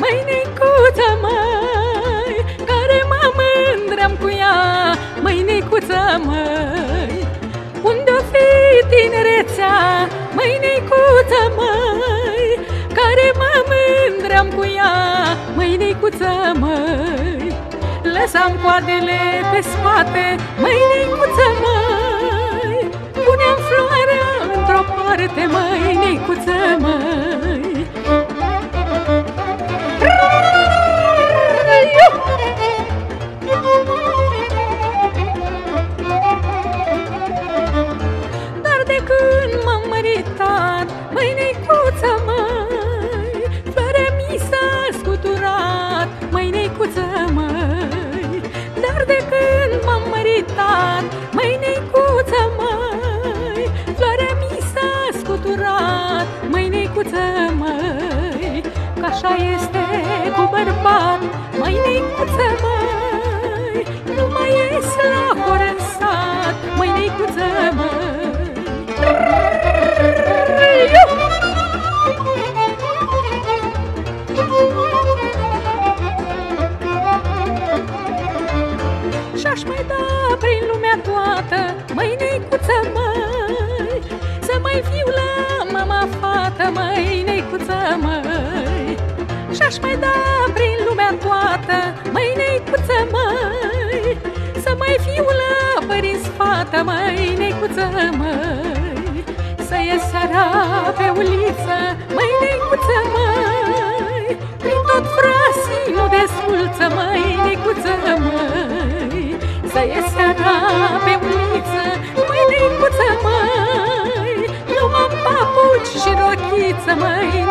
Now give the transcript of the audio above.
Măi, necuță, măi Care mă mândream cu ea Măi, necuță, măi. Unde-o fi tinerețea Măi, necuță, măi Care mă mândream cu ea Măi, necuță, măi. Lăsam coadele pe spate Măi, necuță, măi. Măi necuță, măi Că așa este cu bărbat, măi necuță, măi Și-aș mai da prin lumea toată, măi necuță, măi. Să mai fiu la părinți fată, măi necuță, măi. Să ies seara pe uliță, măi necuță, măi. Prin tot frasii nu desculță, măi necuță, măi. Să ies seara pe uliță, măi necuță, măi. Numai papuci și rochiță, măi necuță, măi